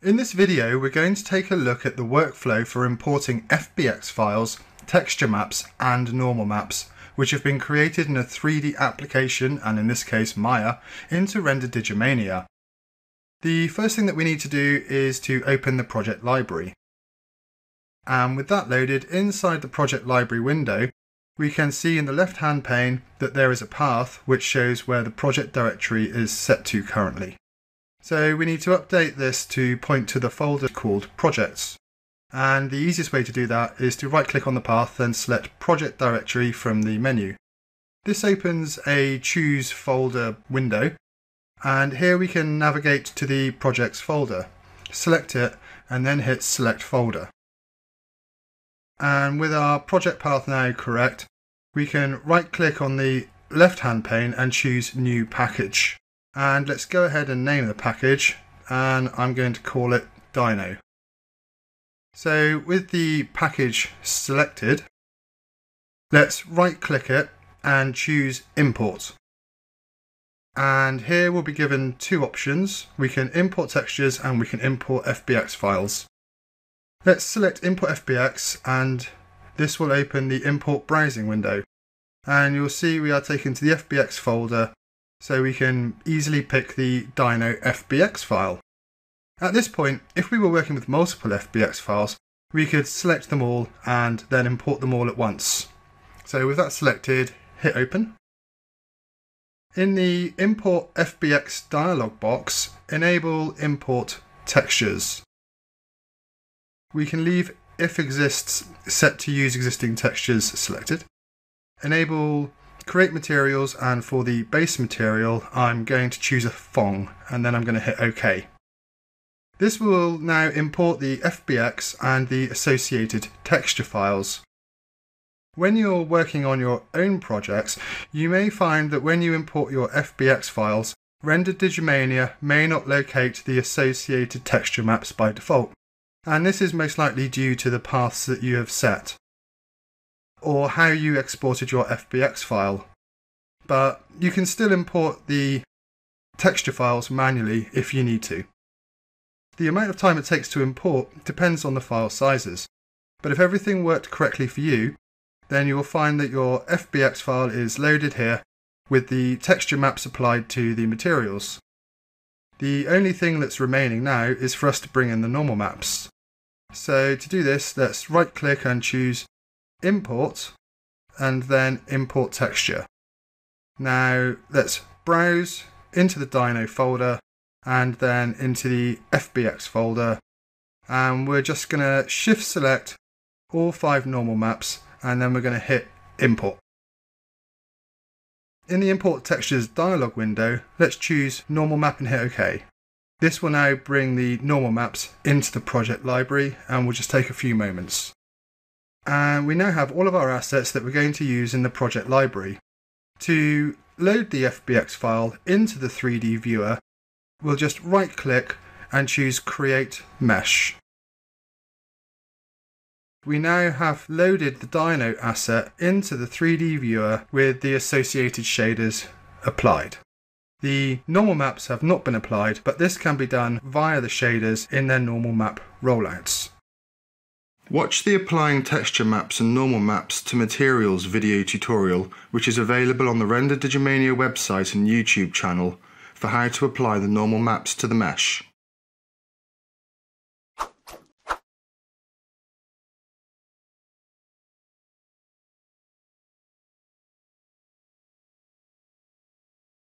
In this video, we're going to take a look at the workflow for importing FBX files, texture maps, and normal maps, which have been created in a 3D application, and in this case Maya, into Render Digimania. The first thing that we need to do is to open the project library. And with that loaded, inside the project library window, we can see in the left hand pane that there is a path which shows where the project directory is set to currently. So we need to update this to point to the folder called projects. And the easiest way to do that is to right click on the path and select project directory from the menu. This opens a choose folder window and here we can navigate to the projects folder. Select it and then hit select folder. And with our project path now correct, we can right click on the left hand pane and choose new package and let's go ahead and name the package and I'm going to call it Dino. So with the package selected, let's right click it and choose import. And here we'll be given two options. We can import textures and we can import FBX files. Let's select import FBX and this will open the import browsing window. And you'll see we are taken to the FBX folder so we can easily pick the Dino FBX file. At this point, if we were working with multiple FBX files, we could select them all and then import them all at once. So with that selected, hit open. In the Import FBX dialog box, enable Import Textures. We can leave if exists set to use existing textures selected. Enable create materials and for the base material I'm going to choose a Phong and then I'm going to hit OK. This will now import the FBX and the associated texture files. When you're working on your own projects, you may find that when you import your FBX files, Render Digimania may not locate the associated texture maps by default, and this is most likely due to the paths that you have set or how you exported your FBX file. But you can still import the texture files manually if you need to. The amount of time it takes to import depends on the file sizes, but if everything worked correctly for you, then you will find that your FBX file is loaded here with the texture maps applied to the materials. The only thing that's remaining now is for us to bring in the normal maps. So to do this, let's right click and choose import and then import texture. Now let's browse into the Dino folder and then into the FBX folder and we're just going to shift select all five normal maps and then we're going to hit import. In the import textures dialog window, let's choose normal map and hit OK. This will now bring the normal maps into the project library and will just take a few moments. And we now have all of our assets that we're going to use in the project library. To load the FBX file into the 3D viewer, we'll just right click and choose Create Mesh. We now have loaded the Dino asset into the 3D viewer with the associated shaders applied. The normal maps have not been applied, but this can be done via the shaders in their normal map rollouts. Watch the Applying Texture Maps and Normal Maps to Materials video tutorial, which is available on the Render Digimania website and YouTube channel for how to apply the normal maps to the mesh.